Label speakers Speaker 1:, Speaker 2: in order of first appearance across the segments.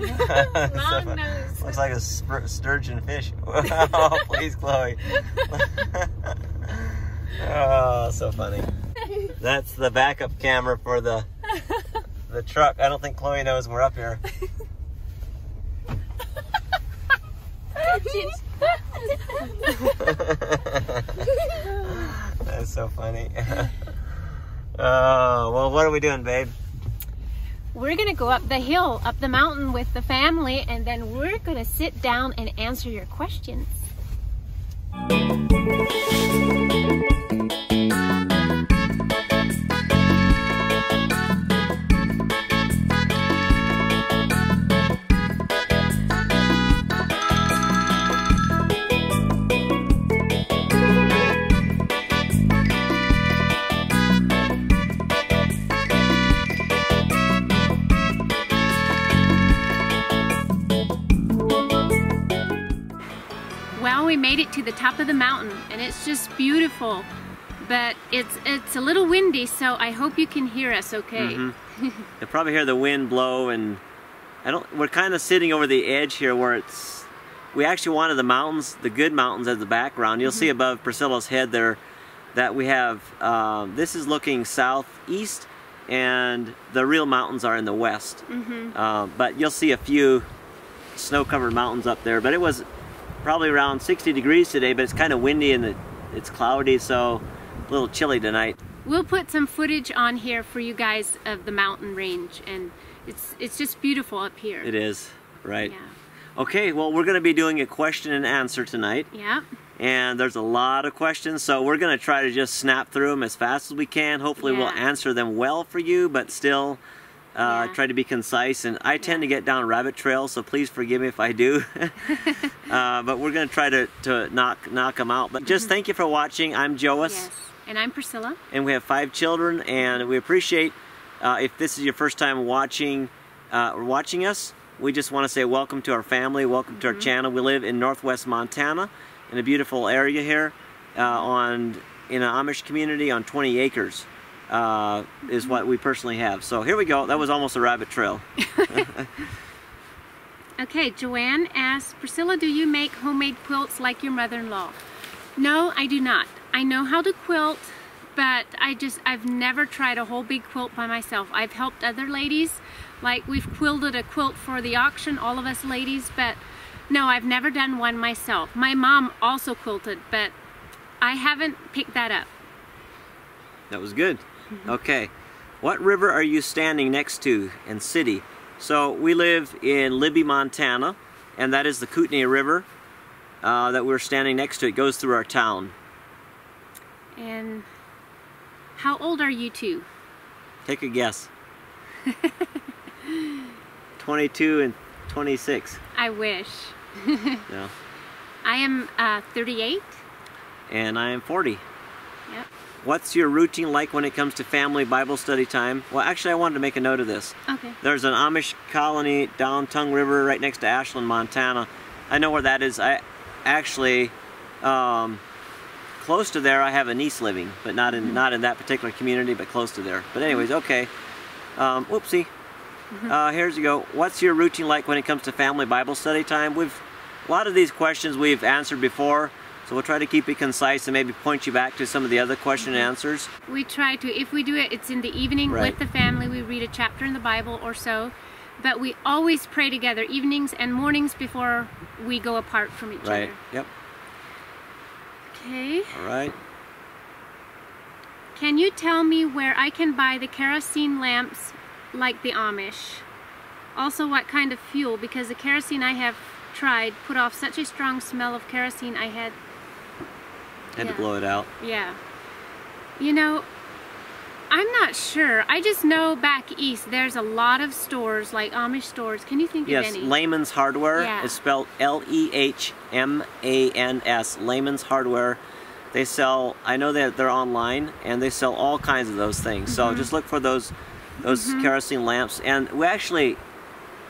Speaker 1: Long
Speaker 2: So-
Speaker 1: nose.
Speaker 2: Looks like a sturgeon fish. oh, please, Chloe. oh, so funny. That's the backup camera for the the truck. I don't think Chloe knows we're up here. That's so funny. Oh, well, what are we doing, babe?
Speaker 1: We're gonna go up the hill, up the mountain with the family, and then we're gonna sit down and answer your questions. Made it to the top of the mountain, and it's just beautiful. But it's it's a little windy, so I hope you can hear us okay.
Speaker 2: Mhm. You'll probably hear the wind blow, and I don't. We're kind of sitting over the edge here, where it's. We actually wanted the mountains, the good mountains, as the background. You'll see above Priscilla's head there that we have. Um, this is looking southeast, and the real mountains are in the west.
Speaker 1: hmm
Speaker 2: Uh, but you'll see a few snow-covered mountains up there. But it was probably around 60 degrees today, but it's kind of windy and it's cloudy, so a little chilly tonight.
Speaker 1: We'll put some footage on here for you guys of the mountain range, and it's it's just beautiful up here.
Speaker 2: It is, right?
Speaker 1: Yeah.
Speaker 2: Okay, well, we're going to be doing a question and answer tonight,
Speaker 1: Yeah.
Speaker 2: and there's a lot of questions, so we're going to try to just snap through them as fast as we can. Hopefully, we'll answer them well for you, but still uh,
Speaker 1: Yeah.
Speaker 2: try to be concise. And I tend to get down rabbit trails, so please forgive me if I do. uh, but we're going to try to, to knock knock them out. But just thank you for watching. I'm Joas,
Speaker 1: Yes. And I'm Priscilla.
Speaker 2: and we have five children, and we appreciate uh, if this is your first time watching uh, or watching us. We just want to say welcome to our family, welcome to our channel. We live in Northwest Montana, in a beautiful area here, uh, on in an Amish community on 20 acres. Uh, is what we personally have. So here we go. That was almost a rabbit trail.
Speaker 1: Okay, Joanne asks, Priscilla, do you make homemade quilts like your mother-in-law? No, I do not. I know how to quilt, but I just, I've never tried a whole big quilt by myself. I've helped other ladies, like we've quilted a quilt for the auction, all of us ladies, but no, I've never done one myself. My mom also quilted, but I haven't picked that up.
Speaker 2: That was good. Okay. What river are you standing next to in city? So we live in Libby, Montana, and that is the Kootenai River uh, that we're standing next to. It goes through our town.
Speaker 1: And how old are you two?
Speaker 2: Take a guess. 22 and 26.
Speaker 1: I wish.
Speaker 2: Yeah.
Speaker 1: I am uh, 38.
Speaker 2: And I am 40.
Speaker 1: Yep.
Speaker 2: What's your routine like when it comes to family Bible study time? Well, actually, I wanted to make a note of this.
Speaker 1: Okay.
Speaker 2: There's an Amish colony down Tongue River right next to Ashland, Montana. I know where that is. I actually, um, close to there, I have a niece living, but not in not in that particular community, but close to there. But anyways, okay. Um, whoopsie. Uh, here's you go. What's your routine like when it comes to family Bible study time? We've a lot of these questions we've answered before, so we'll try to keep it concise and maybe point you back to some of the other question and answers.
Speaker 1: We try to, if we do it, it's in the evening
Speaker 2: Right.
Speaker 1: with the family. We read a chapter in the Bible or so. But we always pray together, evenings and mornings before we go apart from each
Speaker 2: Right.
Speaker 1: other.
Speaker 2: Yep.
Speaker 1: Okay.
Speaker 2: All right.
Speaker 1: Can you tell me where I can buy the kerosene lamps like the Amish? Also, what kind of fuel? Because the kerosene I have tried put off such a strong smell of kerosene I had,
Speaker 2: Had
Speaker 1: Yeah.
Speaker 2: to blow it out.
Speaker 1: yeah. You know, I'm not sure. I just know back east there's a lot of stores, like Amish stores. Can you think
Speaker 2: Yes,
Speaker 1: of any?
Speaker 2: Lehman's Hardware.
Speaker 1: Yeah.
Speaker 2: It's spelled L-E-H-M-A-N-S. Lehman's Hardware. They sell. I know that they're online, and they sell all kinds of those things. So
Speaker 1: Mm-hmm.
Speaker 2: just look for those those kerosene lamps. And we actually,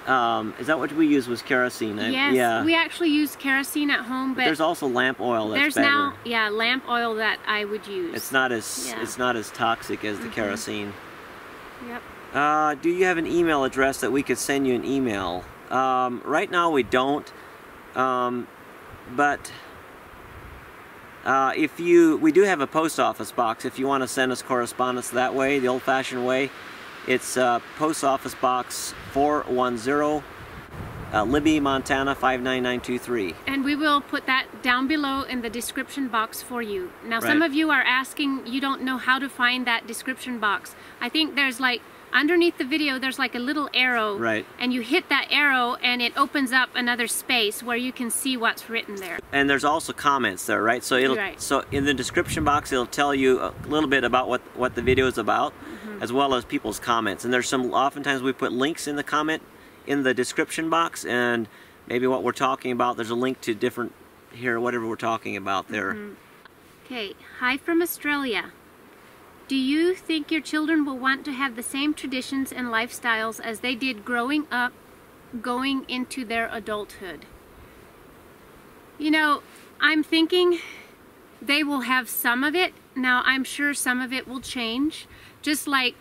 Speaker 2: um, is that what we use? Was kerosene?
Speaker 1: Yes,
Speaker 2: yeah.
Speaker 1: we actually use kerosene at home, but
Speaker 2: there's also lamp oil. That's
Speaker 1: there's
Speaker 2: better.
Speaker 1: now, yeah, lamp oil that I would use.
Speaker 2: It's not as
Speaker 1: Yeah.
Speaker 2: It's not as toxic as the kerosene.
Speaker 1: Yep.
Speaker 2: Uh, do you have an email address that we could send you an email? Um, right now we don't, um, but uh, if you, we do have a post office box if you want to send us correspondence that way, the old-fashioned way. It's uh, post office box 410, uh, Libby, Montana 59923.
Speaker 1: And we will put that down below in the description box for you. Now, some of you are asking, you don't know how to find that description box. I think there's like, underneath the video, there's like a little arrow.
Speaker 2: Right.
Speaker 1: And you hit that arrow and it opens up another space where you can see what's written there.
Speaker 2: And there's also comments there, right? So it'll
Speaker 1: Right.
Speaker 2: so in the description box it'll tell you a little bit about what what the video is about,
Speaker 1: Mm-hmm.
Speaker 2: As well as people's comments. And there's some oftentimes we put links in the comment in the description box, and maybe what we're talking about. There's a link to different here, whatever we're talking about there.
Speaker 1: Mm-hmm. Okay, hi from Australia. Do you think your children will want to have the same traditions and lifestyles as they did growing up, going into their adulthood? You know, I'm thinking they will have some of it. Now, I'm sure some of it will change. Just like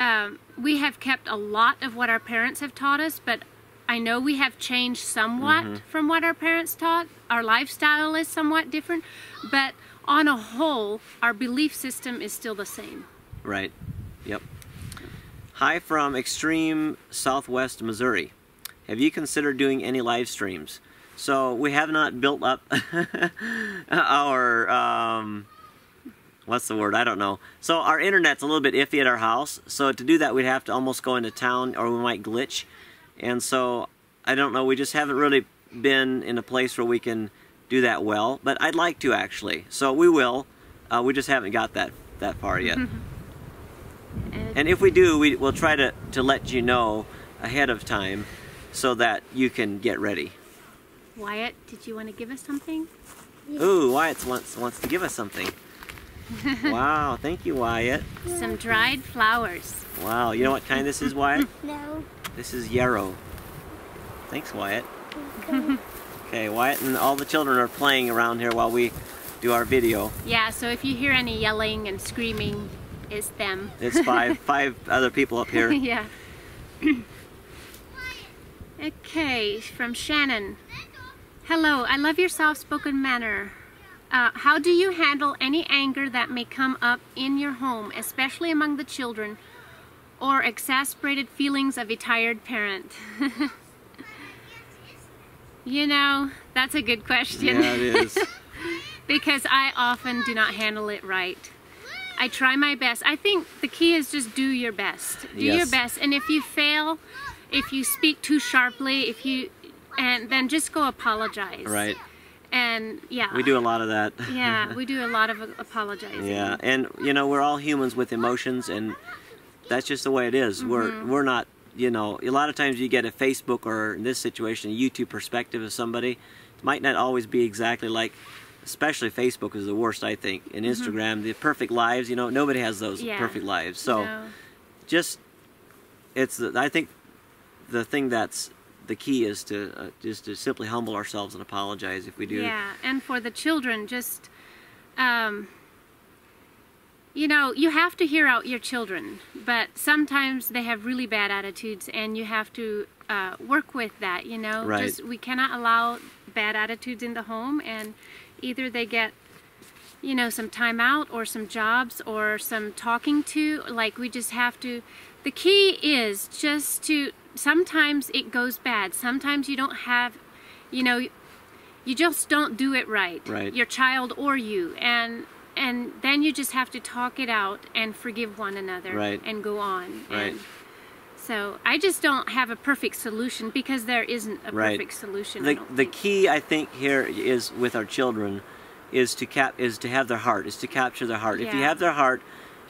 Speaker 1: um, we have kept a lot of what our parents have taught us, but I know we have changed somewhat from what our parents taught. Our lifestyle is somewhat different, but on a whole, our belief system is still the same.
Speaker 2: Right. Yep. Hi from extreme southwest Missouri. Have you considered doing any live streams? So we have not built up our um, what's the word? I don't know. So our internet's a little bit iffy at our house. So to do that, we'd have to almost go into town, or we might glitch. And so I don't know. We just haven't really been in a place where we can do that well. But I'd like to actually. So we will. Uh, we just haven't got that that far yet.
Speaker 1: And
Speaker 2: if we do, we, we'll try to, to let you know ahead of time so that you can get ready.
Speaker 1: Wyatt, did you want to give us something?
Speaker 2: Ooh, Wyatt wants, wants to give us something. wow, thank you, Wyatt.
Speaker 1: Some dried flowers.
Speaker 2: Wow, you know what kind this is, Wyatt?
Speaker 3: No.
Speaker 2: This is yarrow. Thanks, Wyatt. Okay, Wyatt and all the children are playing around here while we do our video.
Speaker 1: Yeah, so if you hear any yelling and screaming, it's them.
Speaker 2: It's five five other people up here.
Speaker 1: yeah. okay, from Shannon. Hello, I love your soft-spoken manner. Uh, how do you handle any anger that may come up in your home, especially among the children, or exasperated feelings of a tired parent? you know, that's a good question.
Speaker 2: Yeah, it is.
Speaker 1: because I often do not handle it right. I try my best. I think the key is just do your best. Do your best. And if you fail, if you speak too sharply, if you and then just go apologize.
Speaker 2: Right.
Speaker 1: And yeah.
Speaker 2: We do a lot of that.
Speaker 1: yeah, we do a lot of apologizing.
Speaker 2: Yeah, and you know we're all humans with emotions, and that's just the way it is.
Speaker 1: Mm-hmm.
Speaker 2: We're we're not, you know, a lot of times you get a Facebook or in this situation a YouTube perspective of somebody. It might not always be exactly like, especially Facebook is the worst, I think. And Instagram, the perfect lives, you know, nobody has those
Speaker 1: Mm-hmm. Yeah.
Speaker 2: perfect lives. So
Speaker 1: No.
Speaker 2: just, it's the, I think the thing that's the key is to uh, just to simply humble ourselves and apologize if we do.
Speaker 1: Yeah, and for the children, just, um, you know, you have to hear out your children, but sometimes they have really bad attitudes, and you have to uh, work with that. You know,
Speaker 2: Right.
Speaker 1: just we cannot allow bad attitudes in the home, and either they get, you know, some time out or some jobs or some talking to. Like we just have to. The key is just to. Sometimes it goes bad. Sometimes you don't have, you know, you just don't do it right
Speaker 2: Right.
Speaker 1: your child or you and and then you just have to talk it out and forgive one another
Speaker 2: Right.
Speaker 1: and go on
Speaker 2: Right.
Speaker 1: and so i just don't have a perfect solution because there isn't a
Speaker 2: Right.
Speaker 1: perfect solution
Speaker 2: the, the
Speaker 1: think.
Speaker 2: key I think here is with our children is to cap is to have their heart is to capture their heart Yeah. if you have their heart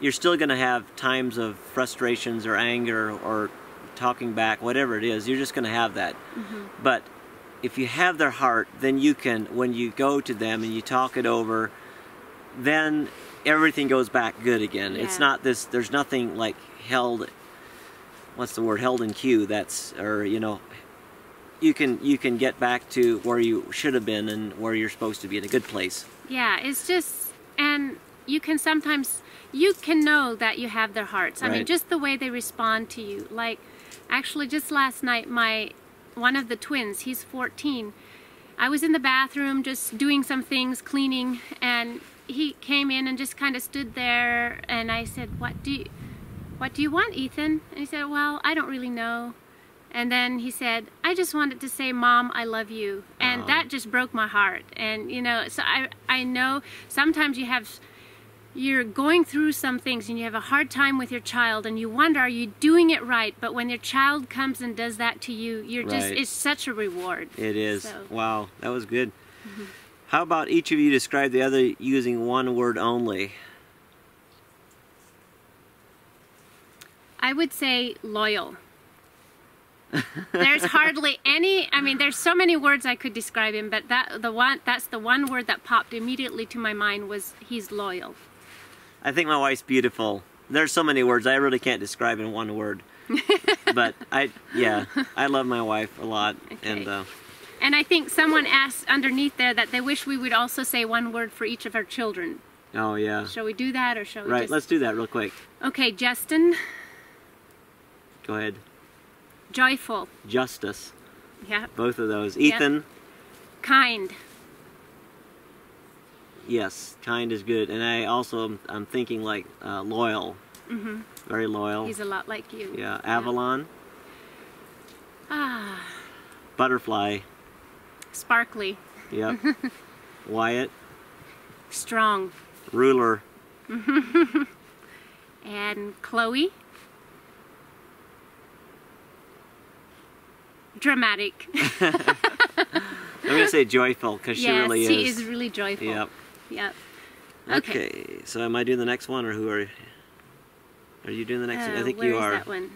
Speaker 2: you're still going to have times of frustrations or anger or talking back whatever it is you're just going to have that.
Speaker 1: Mm-hmm.
Speaker 2: but if you have their heart then you can when you go to them and you talk it over then everything goes back good again. It's not this there's nothing like held what's the word held in queue that's or you know you can you can get back to where you should have been and where you're supposed to be in a good place.
Speaker 1: Yeah it's just and you can sometimes you can know that you have their hearts i mean just the way they respond to you like actually just last night my one of the twins. He's 14. I was in the bathroom just doing some things, cleaning, and he came in and just kind of stood there. And I said, "What do you, what do you want, Ethan?" And he said, "Well, I don't really know." And then he said, I just wanted to say, Mom, I love you. And
Speaker 2: Aw.
Speaker 1: that just broke my heart. And, you know, so I, I know sometimes you have, you're going through some things and you have a hard time with your child and you wonder, are you doing it right? But when your child comes and does that to you, you're just it's such a reward.
Speaker 2: It is.
Speaker 1: So-
Speaker 2: Wow, that was good. Mm-hmm. How about each of you describe the other using one word only?
Speaker 1: I would say loyal. there's hardly any I mean there's so many words I could describe him but that the one that's the one word that popped immediately to my mind was he's loyal.
Speaker 2: I think my wife's beautiful. There's so many words I really can't describe in one word. but I, yeah, I love my wife a lot, and uh,
Speaker 1: And I think someone asked underneath there that they wish we would also say one word for each of our children.
Speaker 2: oh yeah,
Speaker 1: Shall we do that or shall we
Speaker 2: right.
Speaker 1: just
Speaker 2: Let's do that real quick.
Speaker 1: Okay, Justin,
Speaker 2: Go ahead.
Speaker 1: joyful.
Speaker 2: Justice,
Speaker 1: Yeah.
Speaker 2: both of those.
Speaker 1: Yep.
Speaker 2: Ethan,
Speaker 1: Kind.
Speaker 2: Yes, kind is good, and I also am, I'm thinking like uh, loyal,
Speaker 1: Mhm.
Speaker 2: very loyal.
Speaker 1: He's a lot like you.
Speaker 2: yeah, Avalon,
Speaker 1: Ah,
Speaker 2: Butterfly,
Speaker 1: sparkly.
Speaker 2: yep. Wyatt,
Speaker 1: Strong.
Speaker 2: Ruler,
Speaker 1: And Chloe. Dramatic.
Speaker 2: I'm gonna say joyful because she
Speaker 1: yes,
Speaker 2: really
Speaker 1: he
Speaker 2: She
Speaker 1: is really joyful.
Speaker 2: Yep.
Speaker 1: Yep. Okay.
Speaker 2: Okay. So am I doing the next one, or who are? Are you doing the next one? I
Speaker 1: Uh,
Speaker 2: think you are.
Speaker 1: that one?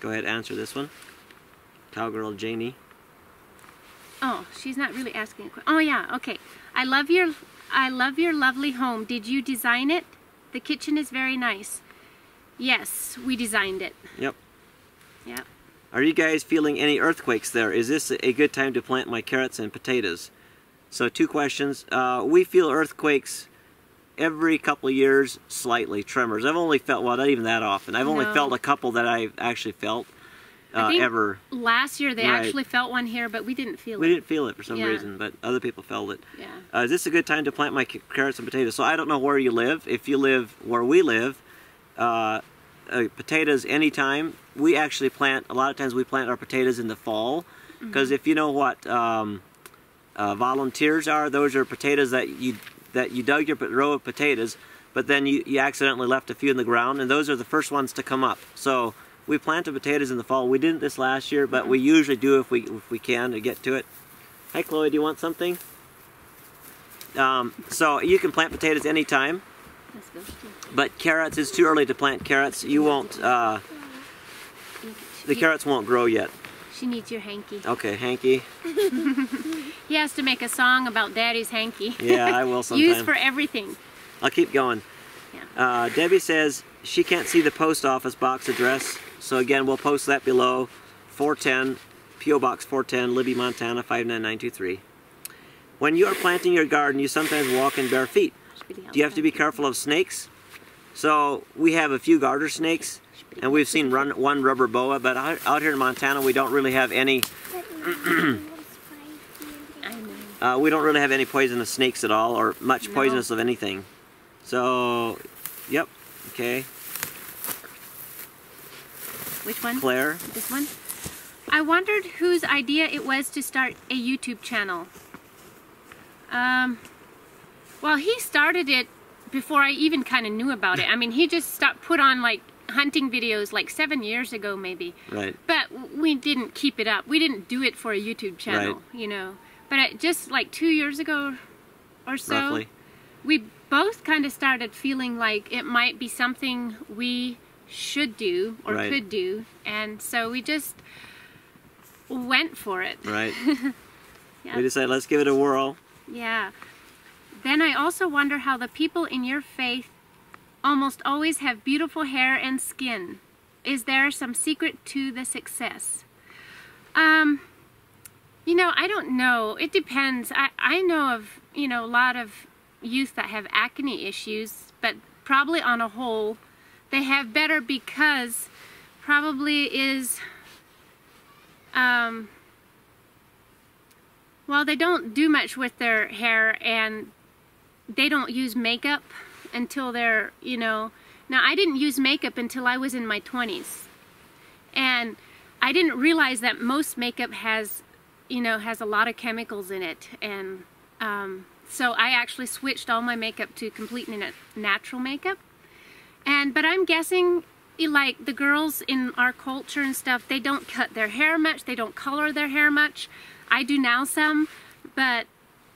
Speaker 2: Go ahead, answer this one. Cowgirl Janie.
Speaker 1: Oh, she's not really asking a question. Oh yeah, okay. I love your I love your lovely home. Did you design it? The kitchen is very nice. Yes, we designed it.
Speaker 2: Yep.
Speaker 1: Yep.
Speaker 2: Are you guys feeling any earthquakes there? Is this a good time to plant my carrots and potatoes? So two questions. Uh, we feel earthquakes every couple of years, slightly tremors. I've only felt well, not even that often. I've only
Speaker 1: No.
Speaker 2: felt a couple that I've actually felt uh, ever.
Speaker 1: Last year they
Speaker 2: Right.
Speaker 1: actually felt one here, but we didn't feel
Speaker 2: We
Speaker 1: it.
Speaker 2: We didn't feel it for some
Speaker 1: Yeah.
Speaker 2: reason, but other people felt it.
Speaker 1: Yeah.
Speaker 2: Uh, is this a good time to plant my carrots and potatoes? So I don't know where you live. If you live where we live, uh, uh, potatoes anytime. We actually plant, a lot of times we plant our potatoes in the fall. Because if you know what um, uh, volunteers are, those are potatoes that you that you dug your row of potatoes, but then you, you accidentally left a few in the ground, and those are the first ones to come up. So we planted potatoes in the fall. We didn't this last year, but we usually do if we if we can to get to it. Hi, Chloe. Do you want something? Um, so you can plant potatoes anytime,
Speaker 1: Let's go. Steve.
Speaker 2: but carrots is too early to plant carrots. You won't. Uh, the carrots won't grow yet.
Speaker 1: She needs your hanky.
Speaker 2: Okay, hanky.
Speaker 1: He has to make a song about Daddy's hanky.
Speaker 2: Yeah, I will sometime.
Speaker 1: Used for everything.
Speaker 2: I'll keep going.
Speaker 1: Yeah.
Speaker 2: Uh, Debbie says she can't see the post office box address, so again, we'll post that below. 410, P.O. Box 410, Libby, Montana 59923. When you are planting your garden, you sometimes walk in bare feet. Do you have to be careful of snakes? So we have a few garter snakes, and we've seen run, one rubber boa, but out, out here in Montana, we don't really have any. Uh, we don't really have any poisonous snakes at all, or much
Speaker 1: No.
Speaker 2: poisonous of anything. So, yep, okay.
Speaker 1: Which one?
Speaker 2: Claire,
Speaker 1: This one? I wondered whose idea it was to start a YouTube channel. Um, well, he started it before I even kind of knew about it. I mean, he just stopped put on like hunting videos like seven years ago, maybe.
Speaker 2: right?
Speaker 1: But we didn't keep it up. We didn't do it for a YouTube channel, you know. But it, just like two years ago or so,
Speaker 2: Roughly.
Speaker 1: we both kind of started feeling like it might be something we should do or
Speaker 2: Right.
Speaker 1: could do. And so we just went for it.
Speaker 2: Right.
Speaker 1: Yeah.
Speaker 2: We decided let's give it a whirl.
Speaker 1: Yeah. Then I also wonder how the people in your faith almost always have beautiful hair and skin. Is there some secret to the success? Um, you know, I don't know. It depends. I, I know of, you know, a lot of youth that have acne issues, but probably on a whole, they have better because probably is um, Well, they don't do much with their hair and they don't use makeup until they're, you know, now I didn't use makeup until I was in my 20s. And I didn't realize that most makeup has, you know, has a lot of chemicals in it. And um, so I actually switched all my makeup to completely natural makeup. And, but I'm guessing like the girls in our culture and stuff, they don't cut their hair much, they don't color their hair much. I do now some, but,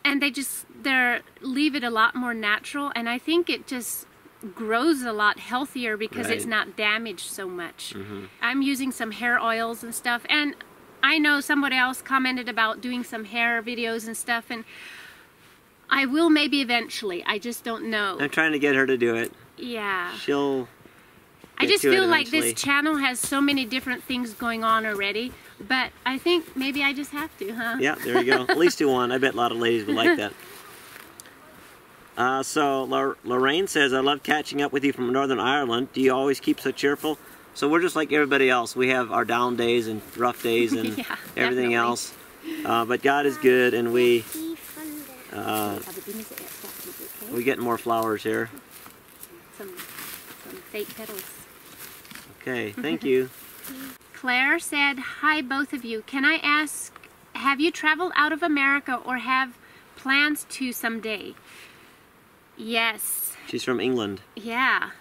Speaker 1: and they just, they're, leave it a lot more natural, and I think it just grows a lot healthier because right. it's not damaged so much. Mm -hmm. I'm using some hair oils and stuff, and I know somebody else commented about doing some hair videos and stuff, and I will maybe eventually. I just don't know.
Speaker 2: I'm trying to get her to do it.
Speaker 1: Yeah.
Speaker 2: She'll
Speaker 1: I just feel like this channel has so many different things going on already, but I think maybe I just have to, huh?
Speaker 2: Yeah, there you go. At least do one. I bet a lot of ladies would like that. Uh, so Lorraine says, I love catching up with you from Northern Ireland. Do you always keep so cheerful? So we're just like everybody else. We have our down days and rough days and
Speaker 1: yeah,
Speaker 2: everything definitely. else. Uh, but God is good and we uh, we get more flowers here.
Speaker 1: Some, some fake petals.
Speaker 2: Okay, thank you.
Speaker 1: Claire said, Hi, both of you. Can I ask, have you traveled out of America or have plans to someday? Yes.
Speaker 2: She's from England.
Speaker 1: Yeah.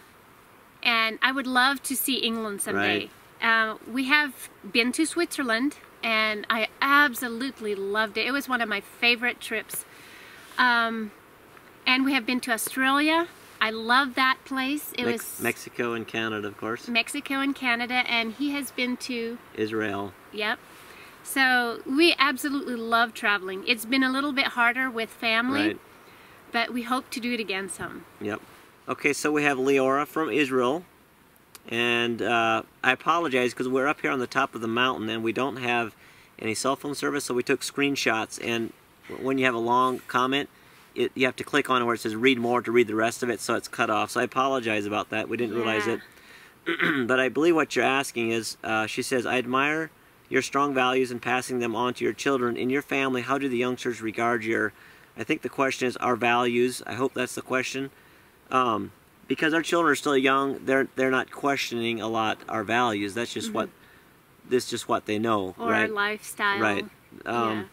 Speaker 1: And I would love to see England someday. Right. Uh, we have been to Switzerland and I absolutely loved it. It was one of my favorite trips. Um, and we have been to Australia I love that place. It
Speaker 2: Mex was Mexico and Canada, of course.
Speaker 1: Mexico and Canada, and he has been to
Speaker 2: Israel.
Speaker 1: Yep. So we absolutely love traveling. It's been a little bit harder with family, right. but we hope to do it again some.
Speaker 2: Yep. Okay, so we have Leora from Israel, and uh, I apologize because we're up here on the top of the mountain and we don't have any cell phone service, so we took screenshots. And when you have a long comment, it, you have to click on where it says read more to read the rest of it, so it's cut off. So I apologize about that. We didn't yeah. realize it. but I believe what you're asking is, uh, she says, I admire your strong values and passing them on to your children. In your family, how do the youngsters regard your, I think the question is our values. I hope that's the question. Um, because our children are still young, they're they're not questioning a lot our values. That's just mm -hmm. what, this just what they know.
Speaker 1: Or
Speaker 2: right?
Speaker 1: our lifestyle.
Speaker 2: Right. Um, yeah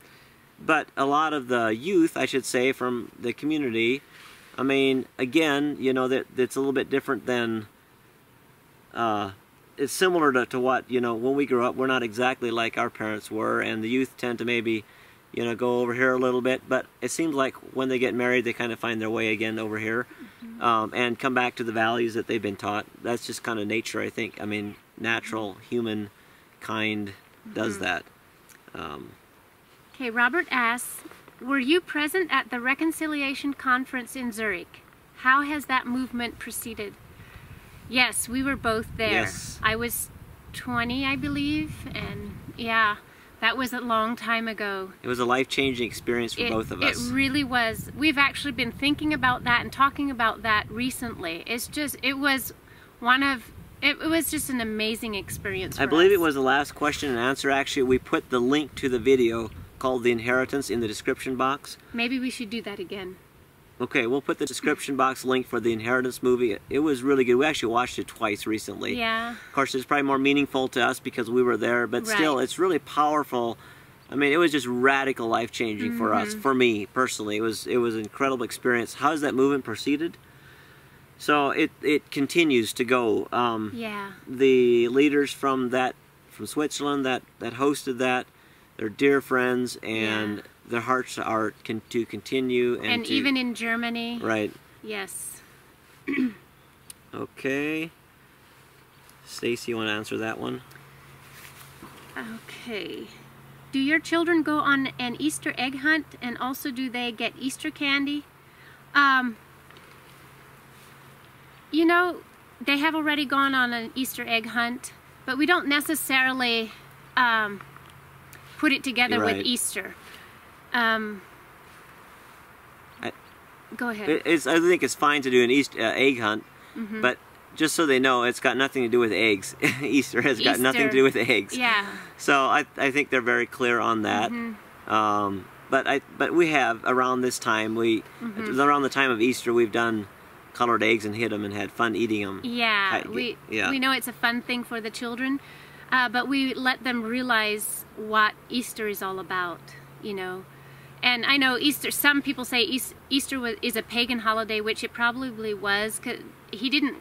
Speaker 2: but a lot of the youth, I should say, from the community, I mean, again, you know, that that's a little bit different than, uh, it's similar to, to what, you know, when we grew up, we're not exactly like our parents were, and the youth tend to maybe, you know, go over here a little bit, but it seems like when they get married, they kind of find their way again over here, mm -hmm. um, and come back to the values that they've been taught. That's just kind of nature, I think. I mean, natural, human kind does mm -hmm. that. Um,
Speaker 1: Okay, Robert asks, were you present at the Reconciliation Conference in Zurich? How has that movement proceeded? Yes, we were both there.
Speaker 2: Yes.
Speaker 1: I was 20, I believe, and yeah, that was a long time ago.
Speaker 2: It was a life-changing experience for
Speaker 1: it,
Speaker 2: both of us.
Speaker 1: It really was. We've actually been thinking about that and talking about that recently. It's just, it was one of it, it, was just an amazing experience
Speaker 2: I believe
Speaker 1: us.
Speaker 2: it was the last question and answer. Actually, we put the link to the video called The Inheritance in the description box.
Speaker 1: Maybe we should do that again.
Speaker 2: Okay, we'll put the description box link for the Inheritance movie. It was really good. We actually watched it twice recently.
Speaker 1: Yeah.
Speaker 2: Of course, it's probably more meaningful to us because we were there, but
Speaker 1: right.
Speaker 2: still, it's really powerful. I mean, it was just radical life-changing mm -hmm. for us, mm-hmm. for me personally. It was it was an incredible experience. How has that movement proceeded? So it it continues to go. Um,
Speaker 1: yeah.
Speaker 2: The leaders from that from Switzerland that that hosted that they're dear friends and yeah. their hearts are can, to continue and,
Speaker 1: and
Speaker 2: to,
Speaker 1: even in Germany.
Speaker 2: Right.
Speaker 1: Yes.
Speaker 2: Okay. Stacy you want to answer that one?
Speaker 1: Okay. Do your children go on an Easter egg hunt and also do they get Easter candy? Um, you know they have already gone on an Easter egg hunt but we don't necessarily um, put it together right. with Easter. Um, I, go ahead.
Speaker 2: It's, I think it's fine to do an Easter uh, egg hunt, mm -hmm. but just so they know, it's got nothing to do with eggs. Easter has Easter. got nothing to do with eggs.
Speaker 1: Yeah.
Speaker 2: So I, I think they're very clear on that. Mm -hmm. um, but I but we have around this time we
Speaker 1: Mm-hmm.
Speaker 2: around the time of Easter we've done colored eggs and hid them and had fun eating them.
Speaker 1: Yeah,
Speaker 2: I-
Speaker 1: we
Speaker 2: yeah.
Speaker 1: we know it's a fun thing for the children, uh, but we let them realize what Easter is all about. You know, and I know Easter. Some people say Easter was, is a pagan holiday, which it probably was. Cause he didn't,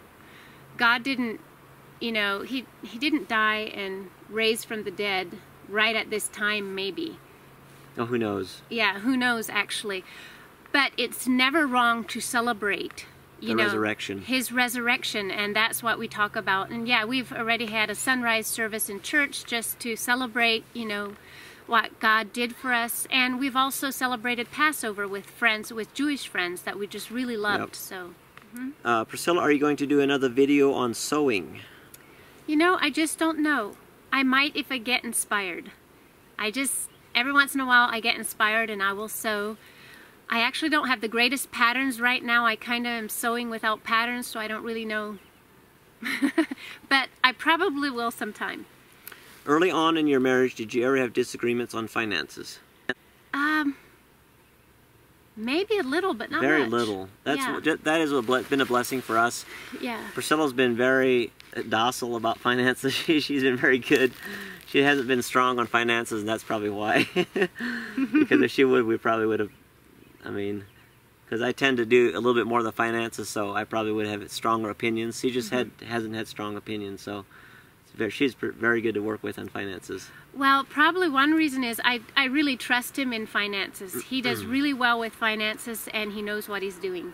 Speaker 1: God didn't, you know, he he didn't die and raise from the dead right at this time. Maybe,
Speaker 2: Oh, who knows?
Speaker 1: yeah, who knows actually. But it's never wrong to celebrate. You
Speaker 2: The
Speaker 1: know,
Speaker 2: resurrection.
Speaker 1: his resurrection and that's what we talk about and yeah we've already had a sunrise service in church just to celebrate you know what god did for us and we've also celebrated passover with friends with jewish friends that we just really loved
Speaker 2: Yep.
Speaker 1: so
Speaker 2: Uh, Priscilla, are you going to do another video on sewing?
Speaker 1: you know i just don't know i might if i get inspired i just every once in a while i get inspired and i will sew i actually don't have the greatest patterns right now i kind of am sewing without patterns so i don't really know but i probably will sometime
Speaker 2: Early on in your marriage, did you ever have disagreements on finances?
Speaker 1: Um, maybe a little, but not
Speaker 2: very
Speaker 1: much.
Speaker 2: little. That's
Speaker 1: yeah.
Speaker 2: what- that has been a blessing for us.
Speaker 1: yeah.
Speaker 2: Priscilla's been very docile about finances. She, she's been very good. She hasn't been strong on finances, and that's probably why. because if she would, we probably would have. I mean, because I tend to do a little bit more of the finances, so I probably would have stronger opinions. She just had hasn't had strong opinions, so it's very, she's pr- very good to work with on finances.
Speaker 1: Well, probably one reason is I I really trust him in finances. He does really well with finances, and he knows what he's doing.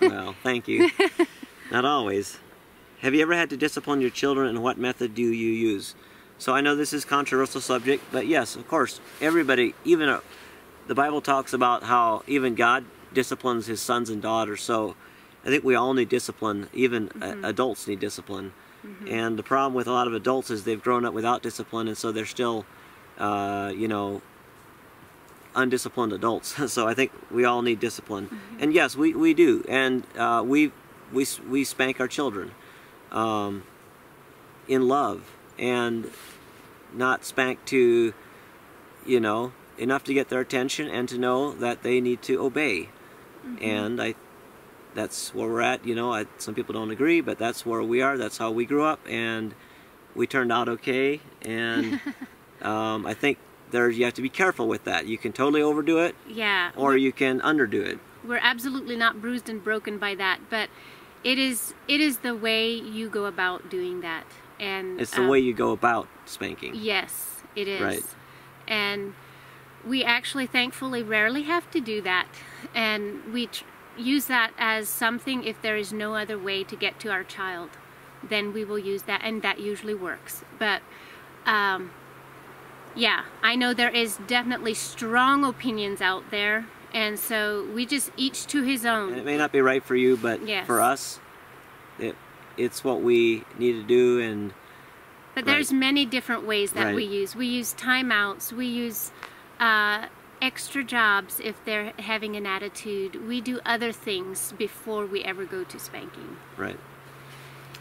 Speaker 2: well, thank you. Not always. Have you ever had to discipline your children, and what method do you use? So I know this is controversial subject, but yes, of course, everybody, even uh, the Bible talks about how even God disciplines his sons and daughters. So I think we all need discipline. Even uh, adults need discipline. And the problem with a lot of adults is they've grown up without discipline, and so they're still, uh, you know, undisciplined adults. so I think we all need discipline. And yes, we, we do. And uh, we, we, we spank our children um, in love and not spank to, you know, enough to get their attention and to know that they need to obey. And I, that's where we're at. You know, I, some people don't agree, but that's where we are. That's how we grew up, and we turned out okay. And um, I think there you have to be careful with that. You can totally overdo it,
Speaker 1: Yeah.
Speaker 2: or you can underdo it.
Speaker 1: we're absolutely not bruised and broken by that, but it is it is the way you go about doing that, and
Speaker 2: It's the
Speaker 1: um,
Speaker 2: way you go about spanking.
Speaker 1: Yes, it is.
Speaker 2: Right.
Speaker 1: And we actually, thankfully, rarely have to do that. And we tr- use that as something if there is no other way to get to our child, then we will use that, and that usually works. But, um, yeah, I know there is definitely strong opinions out there. And so we just each to his own
Speaker 2: And it may not be right for you, but
Speaker 1: Yes.
Speaker 2: for us, it, it's what we need to do. And
Speaker 1: But there's many different ways that
Speaker 2: Right.
Speaker 1: we use. We use timeouts. We use uh, extra jobs if they're having an attitude. We do other things before we ever go to spanking.
Speaker 2: Right.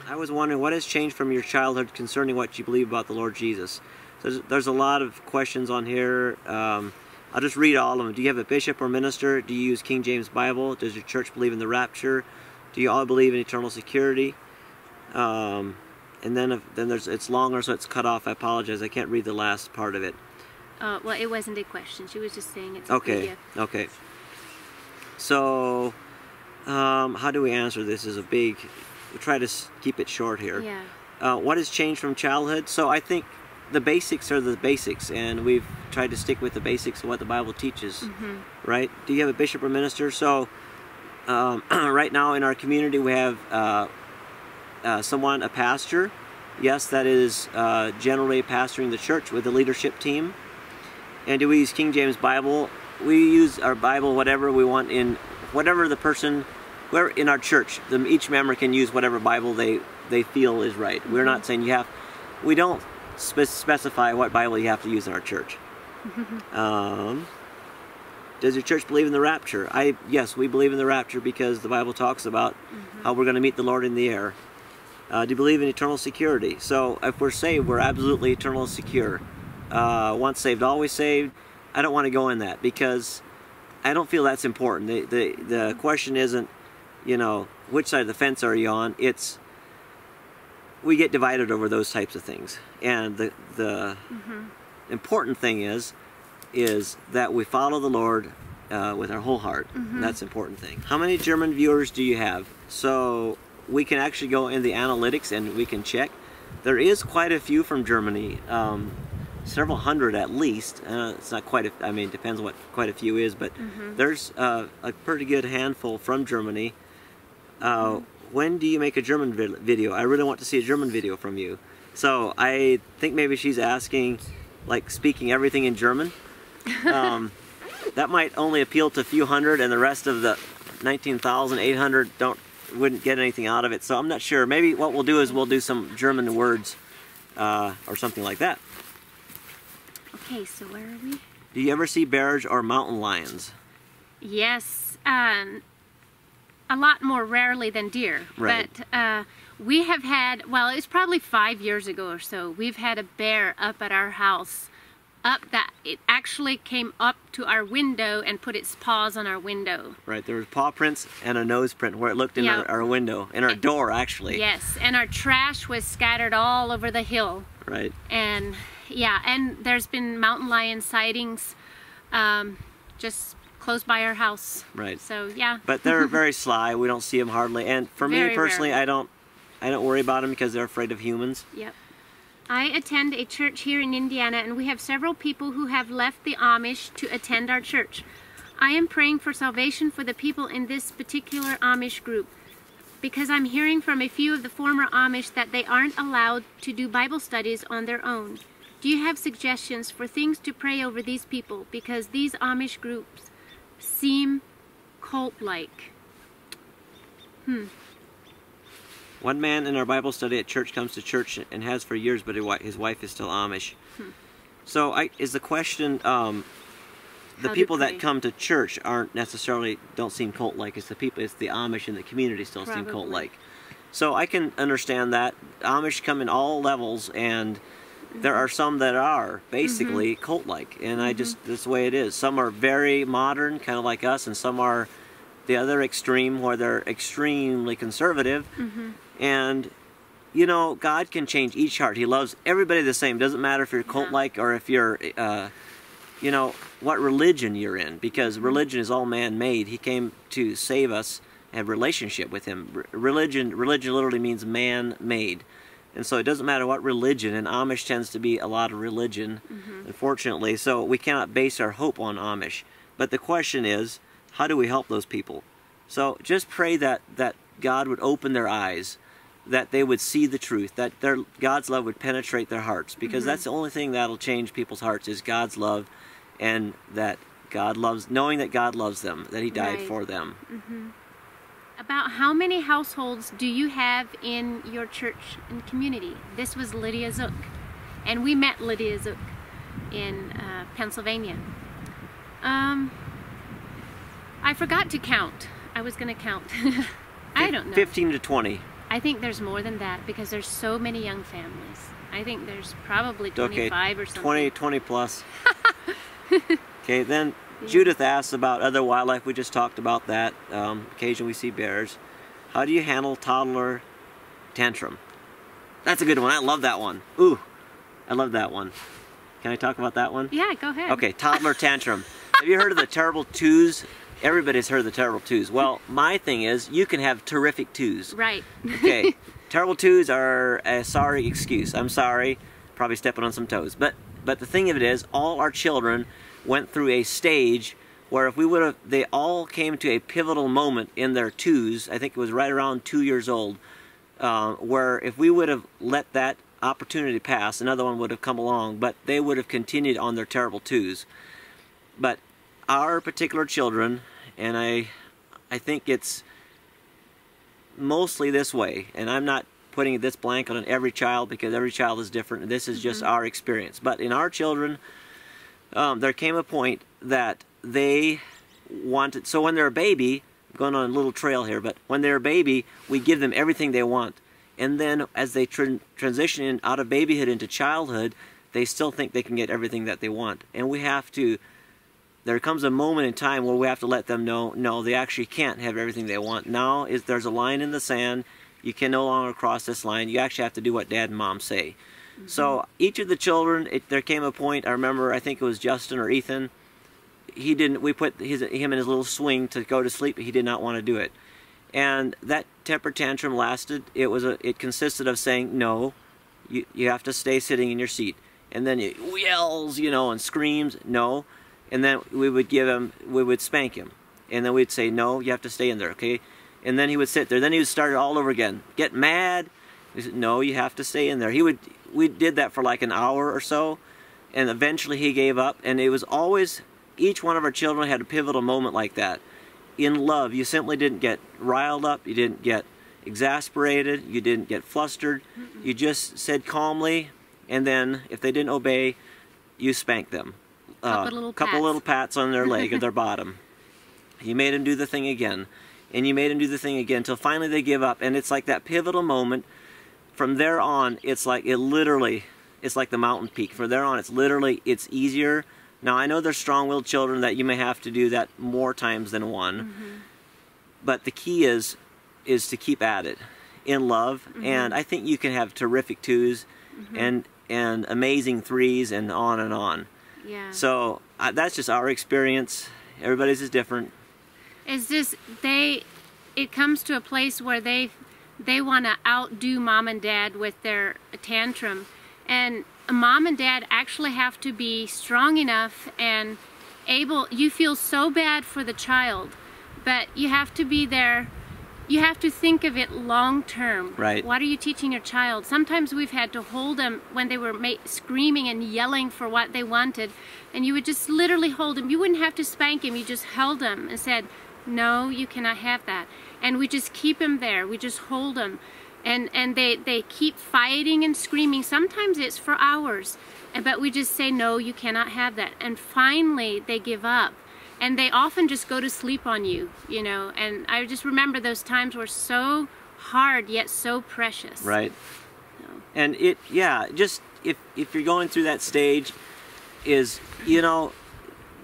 Speaker 2: I was wondering what has changed from your childhood concerning what you believe about the Lord Jesus. There's, there's a lot of questions on here. Um, I'll just read all of them. Do you have a bishop or minister? Do you use King James Bible? Does your church believe in the rapture? Do you all believe in eternal security? Um, and then if, then there's it's longer, so it's cut off. I apologize. I can't read the last part of it.
Speaker 1: Uh, well, it wasn't a question. She was just saying it's
Speaker 2: Okay. Okay. So, um, how do we answer this? Is a big. We try to keep it short here.
Speaker 1: Yeah.
Speaker 2: Uh, what has changed from childhood? So I think the basics are the basics, and we've tried to stick with the basics of what the Bible teaches.
Speaker 1: hmm
Speaker 2: Right? Do you have a bishop or minister? So um, right now in our community, we have uh, uh, someone, a pastor. Yes, that is uh, generally pastoring the church with the leadership team. And do we use King James Bible? We use our Bible, whatever we want in whatever the person, where in our church, the, each member can use whatever Bible they they feel is right. We're not saying you have. We don't spe- specify what Bible you have to use in our church. um, does your church believe in the rapture? I yes, we believe in the rapture because the Bible talks about how we're going to meet the Lord in the air. Uh, do you believe in eternal security? So if we're saved, we're absolutely eternal secure. Uh, once saved, always saved. I don't want to go in that because I don't feel that's important. The the the question isn't, you know, which side of the fence are you on? It's we get divided over those types of things, and the the
Speaker 1: Mm-hmm.
Speaker 2: important thing is is that we follow the Lord uh, with our whole heart.
Speaker 1: Mm-hmm.
Speaker 2: That's the important thing. How many German viewers do you have? So we can actually go in the analytics and we can check. There is quite a few from Germany, um, several hundred at least. Uh, it's not quite. A, I mean, it depends on what quite a few is, but
Speaker 1: Mm-hmm.
Speaker 2: there's uh, a pretty good handful from Germany. Uh,
Speaker 1: Mm-hmm.
Speaker 2: when do you make a German vid- video? I really want to see a German video from you. So I think maybe she's asking, like speaking everything in German. Um, that might only appeal to a few hundred, and the rest of the 19,800 don't wouldn't get anything out of it. So I'm not sure. Maybe what we'll do is we'll do some German words uh, or something like that.
Speaker 1: Okay, so where are we?
Speaker 2: Do you ever see bears or mountain lions?
Speaker 1: Yes, um, a lot more rarely than deer.
Speaker 2: Right.
Speaker 1: But uh, we have had, well, it was probably five years ago or so, we've had a bear up at our house. Up that, it actually came up to our window and put its paws on our window.
Speaker 2: Right, there was paw prints and a nose print where it looked in
Speaker 1: Yeah.
Speaker 2: our, our window, in our door actually.
Speaker 1: Yes, and our trash was scattered all over the hill.
Speaker 2: Right.
Speaker 1: And yeah, and there's been mountain lion sightings um, just close by our house.
Speaker 2: Right.
Speaker 1: So yeah.
Speaker 2: But they're very sly. We don't see them hardly. And for me personally,
Speaker 1: rarely.
Speaker 2: I don't, I don't worry about them because they're afraid of humans.
Speaker 1: Yep. I attend a church here in Indiana, and we have several people who have left the Amish to attend our church. I am praying for salvation for the people in this particular Amish group because I'm hearing from a few of the former Amish that they aren't allowed to do Bible studies on their own. Do you have suggestions for things to pray over these people because these Amish groups seem cult-like?
Speaker 2: One man in our Bible study at church comes to church and has for years, but his wife is still Amish. So, I, is the question um, the
Speaker 1: How
Speaker 2: people that come to church aren't necessarily don't seem cult-like? It's the people, it's the Amish in the community still seem cult-like. So I can understand that Amish come in all levels, and there are some that are basically mm-hmm. cult-like, and I mm-hmm. just that's the way it is. Some are very modern, kind of like us, and some are the other extreme where they're extremely conservative. Mm-hmm. And you know, God can change each heart. He loves everybody the same. Doesn't matter if you're cult-like or if you're, uh, you know, what religion you're in, because religion is all man-made. He came to save us, have relationship with Him. R- religion, religion literally means man-made, and so it doesn't matter what religion. And Amish tends to be a lot of religion, mm-hmm. unfortunately. So we cannot base our hope on Amish. But the question is, how do we help those people? So just pray that that God would open their eyes, that they would see the truth, that their God's love would penetrate their hearts, because mm-hmm. that's the only thing that'll change people's hearts is God's love, and that God loves, knowing that God loves them, that He died
Speaker 1: Right.
Speaker 2: for them. Mm-hmm.
Speaker 1: About how many households do you have in your church and community? This was Lydia Zook, and we met Lydia Zook in uh, Pennsylvania. Um, I forgot to count. I was going to count. I don't know.
Speaker 2: Fifteen to twenty.
Speaker 1: I think there's more than that because there's so many young families. I think there's probably 25 or something.
Speaker 2: 20, 20 plus. okay, then Judith asks about other wildlife. We just talked about that. Um, occasionally we see bears. How do you handle toddler tantrum? That's a good one. I love that one. Ooh, I love that one. Can I talk about that one?
Speaker 1: Yeah, go ahead.
Speaker 2: Okay, toddler tantrum. Have you heard of the terrible twos? Everybody's heard of the terrible twos. Well, my thing is, you can have terrific twos.
Speaker 1: Right.
Speaker 2: Okay, terrible twos are a sorry excuse. I'm sorry, probably stepping on some toes. But but the thing of it is, all our children went through a stage where if we would have, they all came to a pivotal moment in their twos. I think it was right around two years old, uh, where if we would have let that opportunity pass, another one would have come along. But they would have continued on their terrible twos. But our particular children, and I, I think it's mostly this way, and I'm not putting this blanket on every child because every child is different. This is just our experience. But in our children, um, there came a point that they wanted. So when they're a baby, I'm going on a little trail here, but when they're a baby, we give them everything they want, and then as they tran transition in, out of babyhood into childhood, they still think they can get everything that they want, and we have to there comes a moment in time where we have to let them know no they actually can't have everything they want. Now is there's a line in the sand. You can no longer cross this line. You actually have to do what dad and mom say so each of the children it, there came a point i remember i think it was justin or ethan he didn't we put his, him in his little swing to go to sleep but he did not want to do it and that temper tantrum lasted it was a it consisted of saying no you, you have to stay sitting in your seat and then he yells you know and screams no and then we would give him, we would spank him. And then we'd say, no, you have to stay in there, okay? And then he would sit there. Then he would start it all over again. Get mad. Said, no, you have to stay in there. He would, we did that for like an hour or so. And eventually he gave up. And it was always, each one of our children had a pivotal moment like that. In love, you simply didn't get riled up. You didn't get exasperated. You didn't get flustered. You just said calmly. And then if they didn't obey, you spanked them
Speaker 1: couple, uh, little,
Speaker 2: couple
Speaker 1: pats.
Speaker 2: little pats on their leg or their bottom. You made them do the thing again, and you made them do the thing again until finally they give up. And it's like that pivotal moment. From there on, it's like it literally, it's like the mountain peak. From there on, it's literally, it's easier. Now I know there's strong-willed children that you may have to do that more times than one, mm -hmm. but the key is, is to keep at it in love. Mm -hmm. And I think you can have terrific 2s mm -hmm. and and amazing threes and on and on.
Speaker 1: Yeah.
Speaker 2: So uh, that's just our experience. Everybody's is different.
Speaker 1: It's just they, it comes to a place where they, they want to outdo mom and dad with their tantrum, and mom and dad actually have to be strong enough and able. You feel so bad for the child, but you have to be there you have to think of it long term.
Speaker 2: Right.
Speaker 1: What are you teaching your child? Sometimes we've had to hold them when they were screaming and yelling for what they wanted, and you would just literally hold them. You wouldn't have to spank him. You just held them and said, "No, you cannot have that." And we just keep them there. We just hold them, and and they they keep fighting and screaming. Sometimes it's for hours, but we just say, "No, you cannot have that." And finally, they give up and they often just go to sleep on you, you know, and I just remember those times were so hard yet so precious.
Speaker 2: Right. So. And it, yeah, just if, if you're going through that stage is, you know,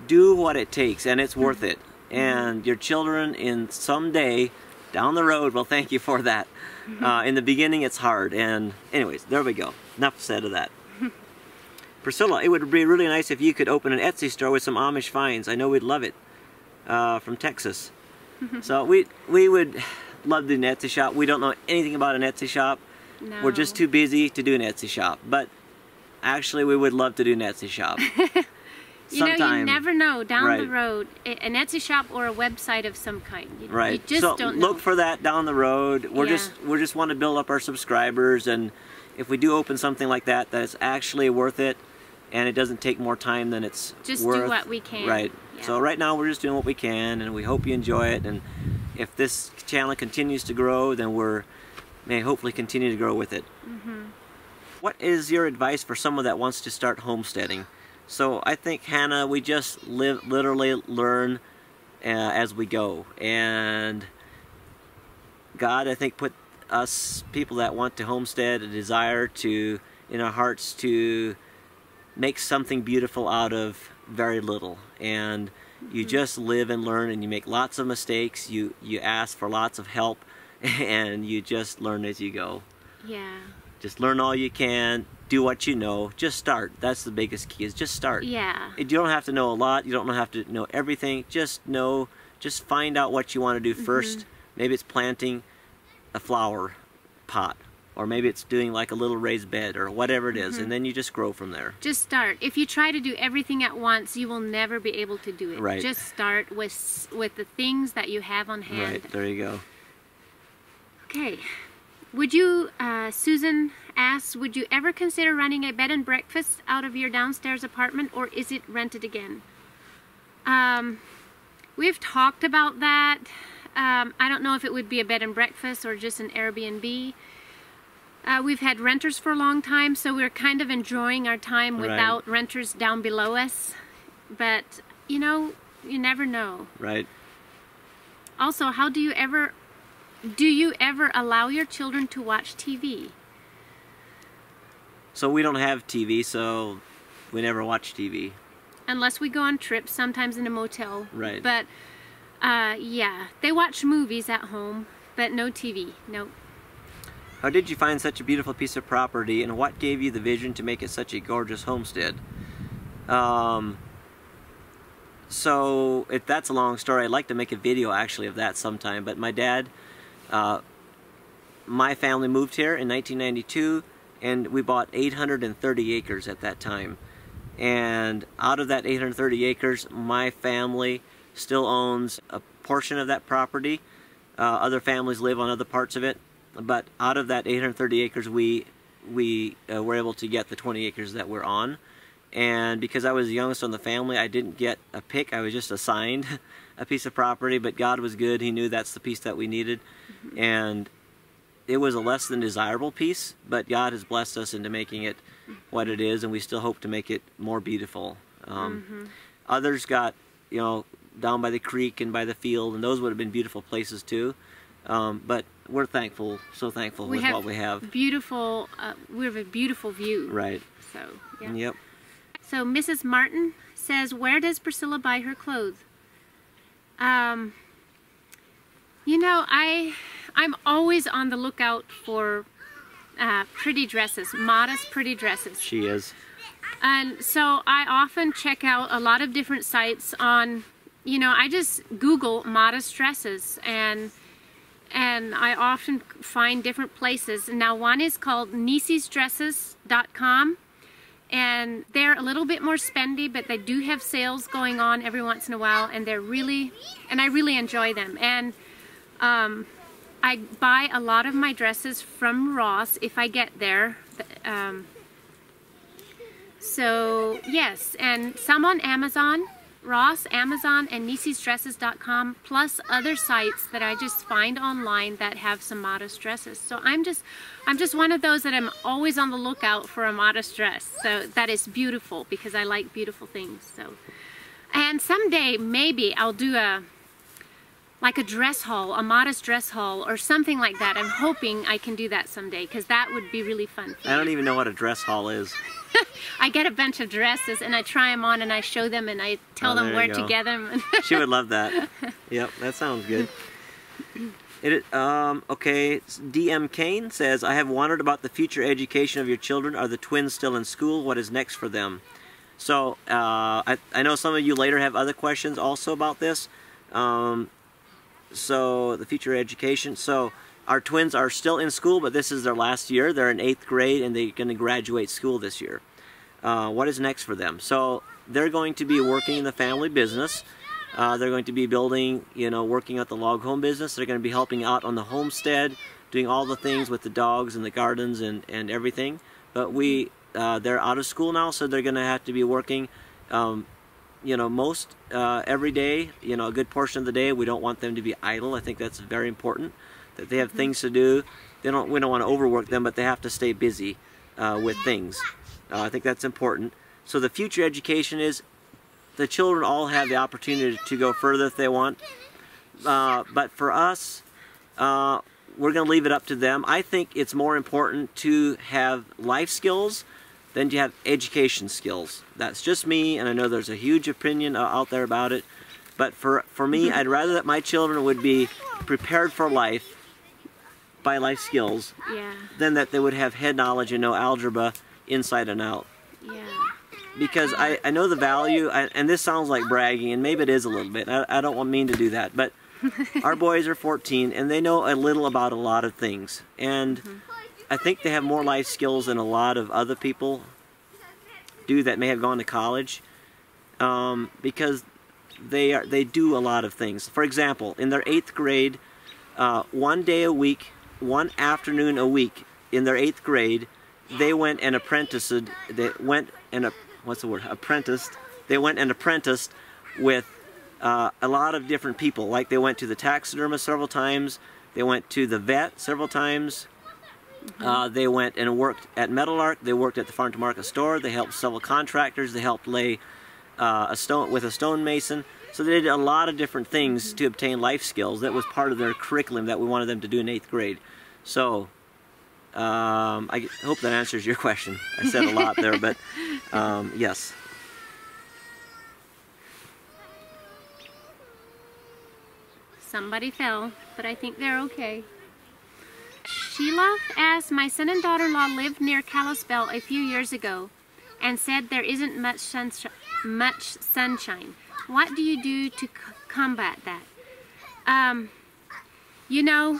Speaker 2: do what it takes and it's worth it. Mm-hmm. And your children in someday down the road will thank you for that. Mm-hmm. Uh, in the beginning, it's hard. And anyways, there we go. Enough said of that. Priscilla, it would be really nice if you could open an Etsy store with some Amish finds. I know we'd love it. Uh, from Texas. so we we would love the Etsy shop. We don't know anything about an Etsy shop.
Speaker 1: No.
Speaker 2: We're just too busy to do an Etsy shop. But actually, we would love to do an Etsy shop.
Speaker 1: you know, you never know down right. the road, an Etsy shop or a website of some kind. You,
Speaker 2: right.
Speaker 1: You just
Speaker 2: so
Speaker 1: don't know.
Speaker 2: look for that down the road. We're yeah. just we just want to build up our subscribers, and if we do open something like that, that is actually worth it and it doesn't take more time than it's
Speaker 1: just
Speaker 2: worth.
Speaker 1: do what we can
Speaker 2: right
Speaker 1: yeah.
Speaker 2: so right now we're just doing what we can and we hope you enjoy it and if this channel continues to grow then we're may hopefully continue to grow with it
Speaker 1: mm -hmm.
Speaker 2: what is your advice for someone that wants to start homesteading so I think Hannah we just live literally learn uh, as we go. And God I think put us people that want to homestead a desire to in our hearts to make something beautiful out of very little. And you mm-hmm. just live and learn and you make lots of mistakes. You you ask for lots of help and you just learn as you go.
Speaker 1: Yeah.
Speaker 2: Just learn all you can do what you know just start that's the biggest key is just start
Speaker 1: yeah
Speaker 2: you don't have to know a lot you don't have to know everything just know just find out what you want to do 1st mm -hmm. maybe it's planting a flower pot or maybe it's doing like a little raised bed or whatever it is, mm -hmm. and then you just grow from there.
Speaker 1: Just start. If you try to do everything at once, you will never be able to do it.
Speaker 2: Right.
Speaker 1: Just start with with the things that you have on hand.
Speaker 2: Right. There you go.
Speaker 1: Okay. Would you, uh, Susan asks, would you ever consider running a bed and breakfast out of your downstairs apartment, or is it rented again? Um, we've talked about that. Um, I don't know if it would be a bed and breakfast or just an Airbnb. Uh, we've had renters for a long time, so we're kind of enjoying our time without right. renters down below us. But, you know, you never know.
Speaker 2: Right.
Speaker 1: Also, how do you ever, do you ever allow your children to watch TV?
Speaker 2: So we don't have TV, so we never watch TV.
Speaker 1: unless we go on trips, sometimes in a motel.
Speaker 2: Right.
Speaker 1: But uh, yeah, they watch movies at home, but no TV. nope.
Speaker 2: How did you find such a beautiful piece of property and what gave you the vision to make it such a gorgeous homestead? Um, so, if that's a long story, I'd like to make a video actually of that sometime, but my dad, uh, my family moved here in 1992 and we bought 830 acres at that time. And out of that 830 acres, my family still owns a portion of that property. Uh, other families live on other parts of it, but out of that 830 acres, we we uh, were able to get the 20 acres that we're on. And because I was the youngest on the family, I didn't get a pick. I was just assigned a piece of property, but God was good. He knew that's the piece that we needed. Mm -hmm. And it was a less than desirable piece, but God has blessed us into making it what it is, and we still hope to make it more beautiful. Um, mm -hmm. Others got, you know, down by the creek and by the field, and those would have been beautiful places too. Um, but we're thankful, so thankful we with what we have.
Speaker 1: Beautiful, uh, we have a beautiful view.
Speaker 2: Right.
Speaker 1: So, yeah.
Speaker 2: Yep.
Speaker 1: So Mrs. Martin says, where does Priscilla buy her clothes? Um, you know, I, I'm always on the lookout for uh, pretty dresses, modest pretty dresses.
Speaker 2: She is.
Speaker 1: And so I often check out a lot of different sites on you know, I just Google modest dresses and and I often find different places. Now one is called Nisi'sDresses.com and they're a little bit more spendy but they do have sales going on every once in a while and they're really and I really enjoy them and um, I buy a lot of my dresses from Ross if I get there um, so yes and some on Amazon Ross, Amazon, and Nisi'sDresses.com, plus other sites that I just find online that have some modest dresses. So I'm just, I'm just one of those that I'm always on the lookout for a modest dress. So that is beautiful because I like beautiful things. So, and someday maybe I'll do a, like a dress haul, a modest dress haul, or something like that. I'm hoping I can do that someday because that would be really fun.
Speaker 2: I don't even know what a dress haul is.
Speaker 1: I get a bunch of dresses and I try them on and I show them and I tell oh, them where to get them.
Speaker 2: she would love that. Yep, that sounds good. It, um, okay, DM Kane says, I have wondered about the future education of your children. Are the twins still in school? What is next for them? So, uh, I, I know some of you later have other questions also about this. Um, so, the future education. So, our twins are still in school, but this is their last year. They're in eighth grade and they're going to graduate school this year. Uh, what is next for them? So they're going to be working in the family business. Uh, they're going to be building, you know, working at the log home business. They're going to be helping out on the homestead, doing all the things with the dogs and the gardens and, and everything. But we, uh, they're out of school now, so they're going to have to be working, um, you know, most uh, every day, you know, a good portion of the day. We don't want them to be idle. I think that's very important that they have things to do. They don't. We don't want to overwork them, but they have to stay busy uh, with things. Uh, I think that's important. So the future education is the children all have the opportunity to go further if they want. Uh, but for us, uh, we're going to leave it up to them. I think it's more important to have life skills than you have education skills. That's just me, and I know there's a huge opinion uh, out there about it. But for, for me, I'd rather that my children would be prepared for life by life skills
Speaker 1: yeah.
Speaker 2: than that they would have head knowledge and know algebra inside and out.
Speaker 1: Yeah.
Speaker 2: Because I, I know the value, I, and this sounds like bragging, and maybe it is a little bit. I, I don't want mean to do that, but our boys are 14, and they know a little about a lot of things. And mm -hmm. I think they have more life skills than a lot of other people do that may have gone to college, um, because they are they do a lot of things. For example, in their eighth grade, uh, one day a week one afternoon a week in their eighth grade, they went and apprenticed. They went and what's the word? Apprenticed. They went and apprenticed with uh, a lot of different people. Like they went to the taxidermist several times. They went to the vet several times. Uh, they went and worked at Meadowlark. They worked at the farm to market store. They helped several contractors. They helped lay uh, a stone with a stonemason. So they did a lot of different things to obtain life skills. That was part of their curriculum that we wanted them to do in eighth grade. So um, I hope that answers your question. I said a lot there, but um, yes.
Speaker 1: Somebody fell, but I think they're okay. Sheila asked, my son and daughter-in-law lived near Kalispell a few years ago and said there isn't much, sunsh much sunshine. What do you do to combat that? Um, you know,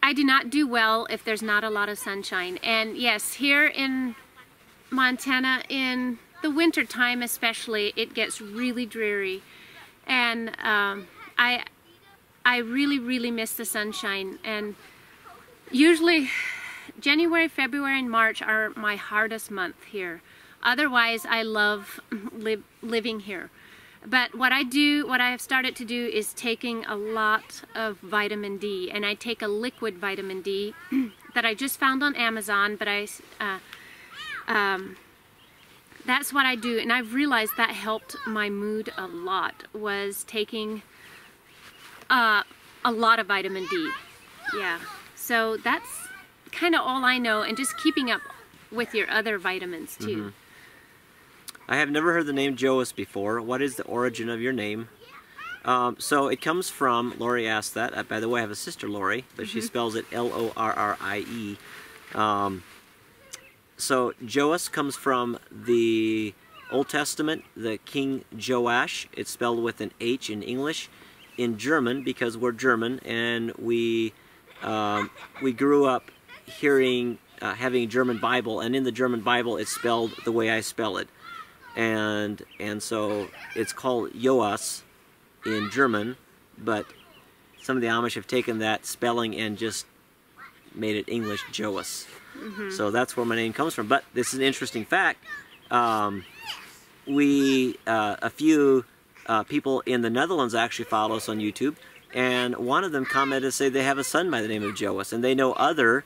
Speaker 1: I do not do well if there's not a lot of sunshine. And yes, here in Montana, in the winter time especially, it gets really dreary. And um, I, I really, really miss the sunshine. And usually January, February, and March are my hardest month here. Otherwise, I love li living here. But what I do, what I have started to do is taking a lot of vitamin D. And I take a liquid vitamin D that I just found on Amazon, but I, uh, um, that's what I do. And I've realized that helped my mood a lot, was taking uh, a lot of vitamin D. Yeah. So that's kind of all I know and just keeping up with your other vitamins too. Mm -hmm.
Speaker 2: I have never heard the name Joas before. What is the origin of your name? Um, so it comes from, Lori asked that. Uh, by the way, I have a sister, Lori, but mm -hmm. she mm-hmm. spells it L-O-R-R-I-E. Um, so Joas comes from the Old Testament, the King Joash. It's spelled with an H in English. In German, because we're German, and we um, we grew up hearing, uh, having a German Bible, and in the German Bible it's spelled the way I spell it and and so it's called Joas in German, but some of the Amish have taken that spelling and just made it English Joas. Mm -hmm. So that's where my name comes from. But this is an interesting fact. Um, we uh, a few uh, people in the Netherlands actually follow us on YouTube, and one of them commented say they have a son by the name of Joas, and they know other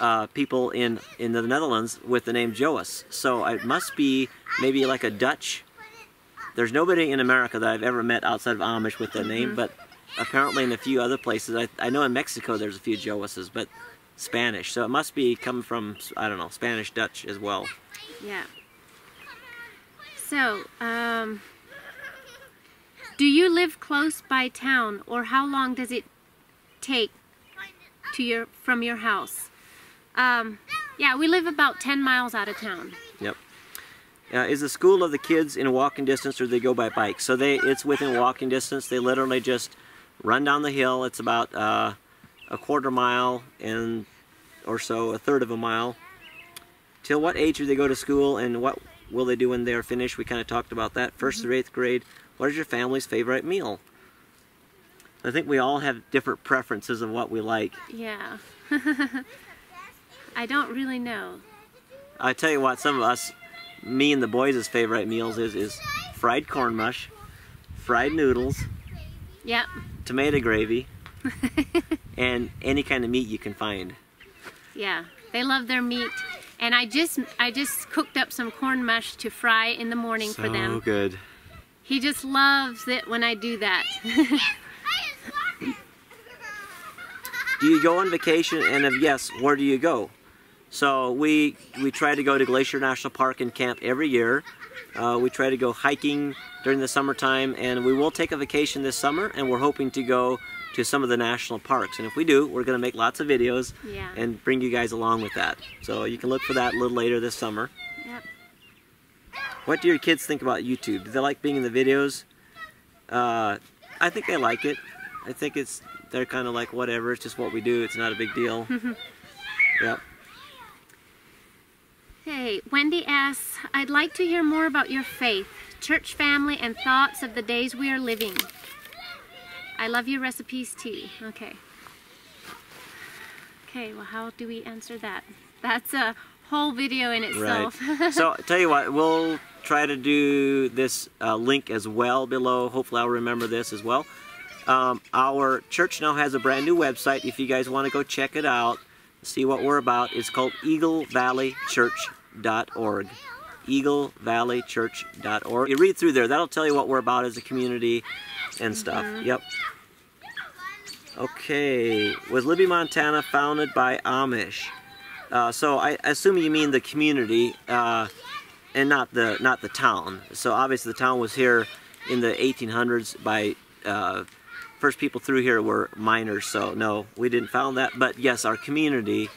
Speaker 2: uh, people in, in the Netherlands with the name Joas. So it must be maybe like a Dutch. There's nobody in America that I've ever met outside of Amish with that name, mm -hmm. but apparently in a few other places. I, I know in Mexico there's a few Joases, but Spanish. So it must be coming from, I don't know, Spanish, Dutch as well.
Speaker 1: Yeah. So, um, do you live close by town, or how long does it take to your from your house? Um, yeah, we live about 10 miles out of town.
Speaker 2: Yep. Uh, is the school of the kids in walking distance or do they go by bike? So they it's within walking distance. They literally just run down the hill. It's about uh, a quarter mile and or so, a third of a mile. Till what age do they go to school and what will they do when they're finished? We kind of talked about that. 1st mm -hmm. through eighth grade. What is your family's favorite meal? I think we all have different preferences of what we like.
Speaker 1: Yeah. I don't really know.
Speaker 2: I tell you what, some of us, me and the boys' favorite meals is is fried corn mush, fried noodles,
Speaker 1: yep,
Speaker 2: tomato gravy, and any kind of meat you can find.
Speaker 1: Yeah, they love their meat. And I just I just cooked up some corn mush to fry in the morning
Speaker 2: so
Speaker 1: for them.
Speaker 2: So good.
Speaker 1: He just loves it when I do that.
Speaker 2: do you go on vacation? And if yes, where do you go? So we, we try to go to Glacier National Park and camp every year. Uh, we try to go hiking during the summertime and we will take a vacation this summer and we're hoping to go to some of the national parks. And if we do, we're going to make lots of videos
Speaker 1: yeah.
Speaker 2: and bring you guys along with that. So you can look for that a little later this summer. What do your kids think about YouTube? Do they like being in the videos? Uh, I think they like it. I think it's they're kind of like whatever, it's just what we do, it's not a big deal. yep.
Speaker 1: Hey, Wendy asks, I'd like to hear more about your faith, church family, and thoughts of the days we are living. I love your recipes too. Okay. Okay, well how do we answer that? That's a whole video in itself.
Speaker 2: Right. so, tell you what, we'll try to do this uh, link as well below. Hopefully I'll remember this as well. Um, our church now has a brand new website. If you guys want to go check it out, see what we're about, it's called Eagle Valley Church eaglevalleychurch.org. eaglevalleychurch.org. You read through there, that'll tell you what we're about as a community and stuff. Mm -hmm. Yep. Okay, was Libby, Montana founded by Amish? Uh, so I assume you mean the community uh, and not the not the town. So obviously the town was here in the 1800s by uh, first people through here were miners, so no, we didn't found that. But yes, our community,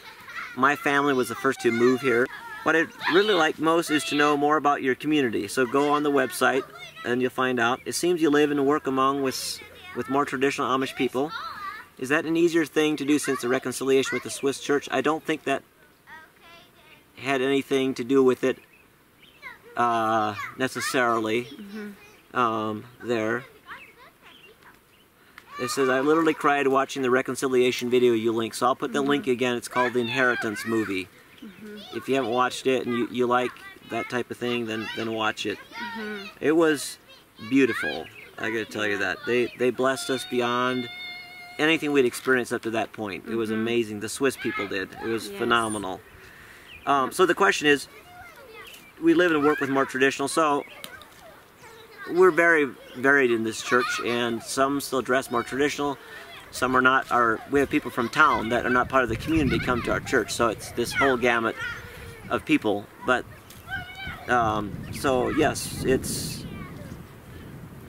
Speaker 2: my family was the first to move here. What I'd really like most is to know more about your community. So go on the website and you'll find out. It seems you live and work among with, with more traditional Amish people. Is that an easier thing to do since the reconciliation with the Swiss church? I don't think that had anything to do with it uh, necessarily mm -hmm. um, there. It says, I literally cried watching the reconciliation video you link. So I'll put the mm -hmm. link again. It's called the Inheritance Movie. Mm -hmm. If you haven't watched it and you, you like that type of thing, then, then watch it. Mm-hmm. It was beautiful. I gotta tell you that. They, they blessed us beyond anything we'd experienced up to that point. It was mm-hmm. amazing. The Swiss people did. It was yes. phenomenal. Um, so the question is, we live and work with more traditional, so we're very varied in this church, and some still dress more traditional, some are not. Are we have people from town that are not part of the community come to our church, so it's this whole gamut of people. But um, so yes, it's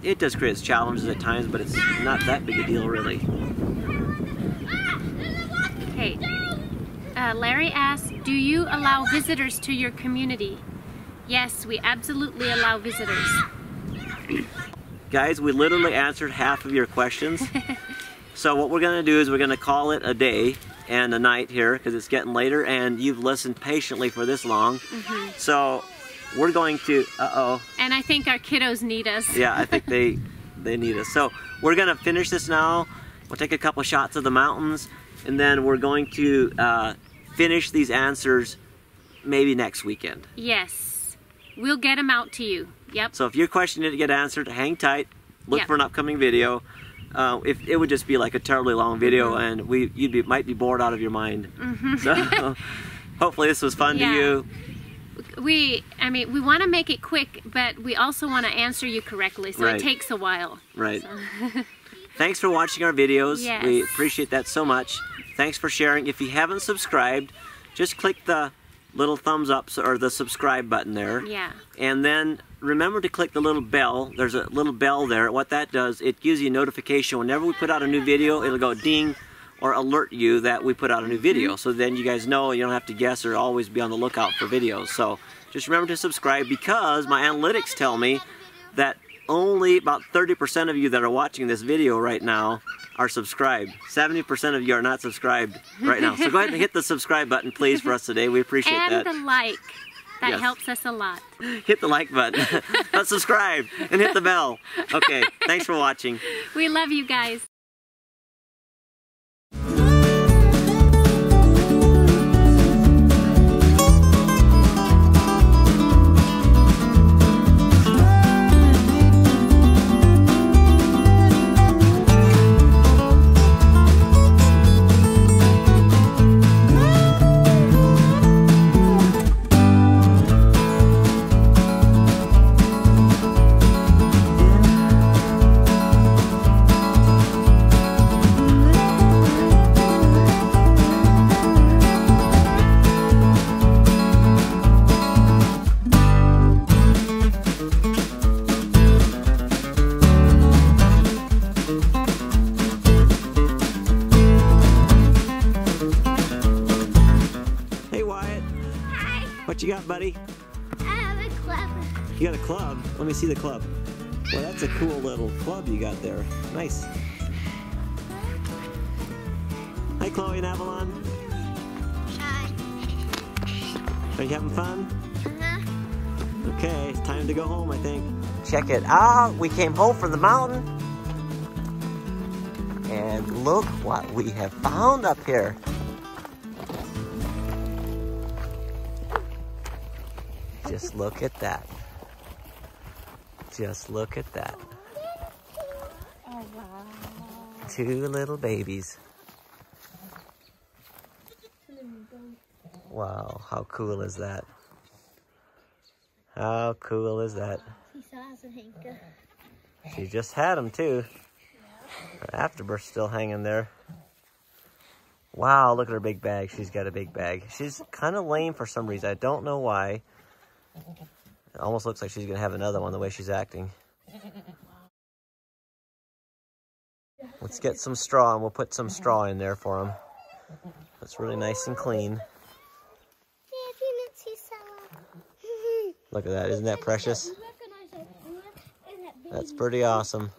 Speaker 2: it does create challenges at times, but it's not that big a deal really.
Speaker 1: Okay. Uh, Larry asks, do you allow visitors to your community? Yes, we absolutely allow visitors.
Speaker 2: Guys, we literally answered half of your questions. so what we're going to do is we're going to call it a day and a night here because it's getting later and you've listened patiently for this long. Mm -hmm. So we're going to, uh-oh.
Speaker 1: And I think our kiddos need us.
Speaker 2: yeah, I think they, they need us. So we're going to finish this now. We'll take a couple shots of the mountains and then we're going to uh, finish these answers maybe next weekend.
Speaker 1: Yes. We'll get them out to you. Yep.
Speaker 2: So if your question didn't get answered, hang tight. Look yep. for an upcoming video. Uh, if it would just be like a terribly long video, mm -hmm. and we you'd be might be bored out of your mind. Mm -hmm. So hopefully this was fun yeah. to you.
Speaker 1: We, I mean, we want to make it quick, but we also want to answer you correctly, so right. it takes a while.
Speaker 2: Right. So. Thanks for watching our videos.
Speaker 1: Yes.
Speaker 2: We appreciate that so much. Thanks for sharing. If you haven't subscribed, just click the little thumbs up or the subscribe button there.
Speaker 1: Yeah.
Speaker 2: And then remember to click the little bell. There's a little bell there. What that does, it gives you a notification. Whenever we put out a new video, it'll go ding or alert you that we put out a new video. Mm -hmm. So then you guys know you don't have to guess or always be on the lookout for videos. So just remember to subscribe because my analytics tell me that only about 30% of you that are watching this video right now are subscribed. 70% of you are not subscribed right now. So go ahead and hit the subscribe button, please, for us today. We appreciate
Speaker 1: and
Speaker 2: that.
Speaker 1: And the like. That yes. helps us a lot.
Speaker 2: Hit the like button, but subscribe, and hit the bell. Okay, thanks for watching.
Speaker 1: We love you guys.
Speaker 2: You got, buddy?
Speaker 3: I have a club.
Speaker 2: You got a club? Let me see the club. Well, that's a cool little club you got there. Nice. Hi, Chloe and Avalon.
Speaker 3: Hi.
Speaker 2: Are you having fun?
Speaker 3: Uh-huh.
Speaker 2: Okay, it's time to go home, I think. Check it out. We came home from the mountain. And look what we have found up here. Just look at that. Just look at that. Two little babies. Wow, how cool is that? How cool is that? She just had them too. Her afterbirth's still hanging there. Wow, look at her big bag. She's got a big bag. She's kind of lame for some reason. I don't know why. It almost looks like she's going to have another one the way she's acting. Let's get some straw and we'll put some straw in there for him. That's really nice and clean. Look at that, isn't that precious? That's pretty awesome.